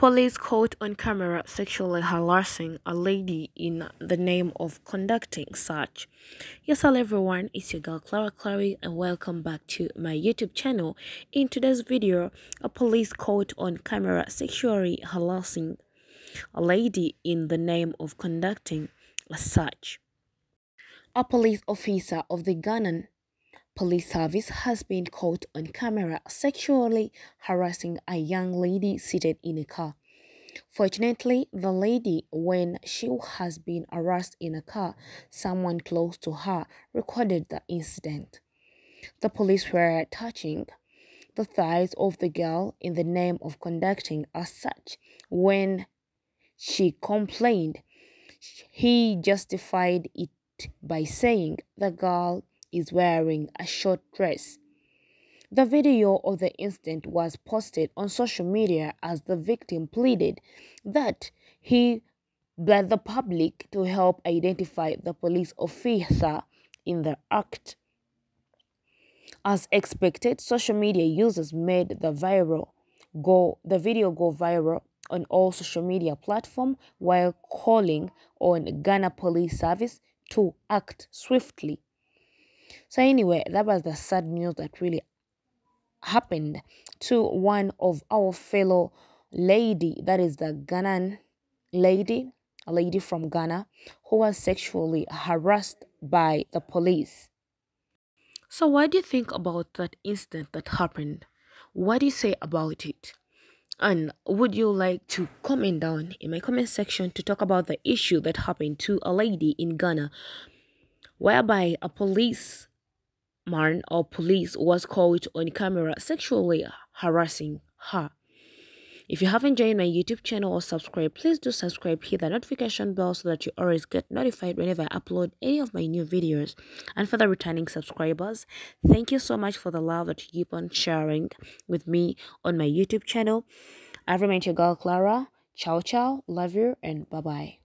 Police caught on camera sexually harassing a lady in the name of conducting search. Yes, hello everyone, it's your girl Clara Clare and welcome back to my YouTube channel. In today's video, a police caught on camera sexually harassing a lady in the name of conducting search. A police officer of the Ghanan Police Service has been caught on camera sexually harassing a young lady seated in a car. Fortunately, the lady, when she has been harassed in a car, someone close to her recorded the incident. The police were touching the thighs of the girl in the name of conducting a search when she complained. He justified it by saying the girl is wearing a short dress. The video of the incident was posted on social media as the victim pleaded that he bled the public to help identify the police officer in the act. As expected, social media users made the viral go the video go viral on all social media platforms while calling on Ghana Police Service to act swiftly. So anyway, that was the sad news that really happened to one of our fellow lady, that is the Ghanaian lady, a lady from Ghana, who was sexually harassed by the police. So what do you think about that incident that happened? What do you say about it? And would you like to comment down in my comment section to talk about the issue that happened to a lady in Ghana whereby a police man or police was caught on camera sexually harassing her. If you haven't joined my YouTube channel or subscribed, please do subscribe, hit the notification bell so that you always get notified whenever I upload any of my new videos. And for the returning subscribers, thank you so much for the love that you keep on sharing with me on my YouTube channel. I remain your girl Clara. Ciao, ciao. Love you and bye-bye.